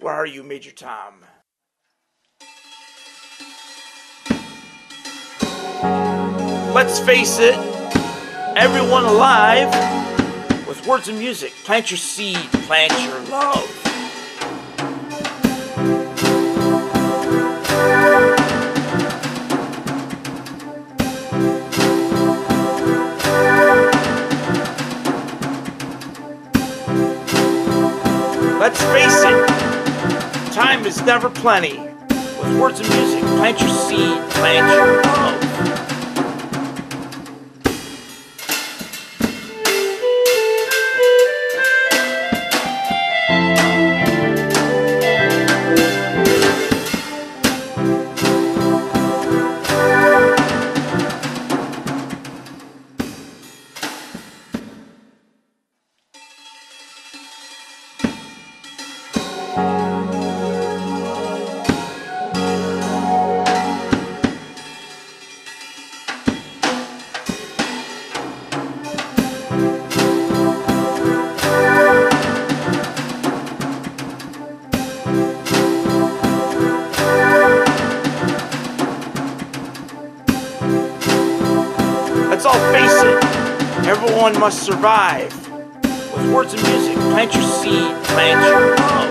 Where are you, Major Tom? Let's face it, everyone alive with words and music. Plant your seed, plant your love. Let's face it, time is never plenty. With words and music, plant your seed, plant your love. Let's all face it, everyone must survive. With words and music, plant your seed, plant your love.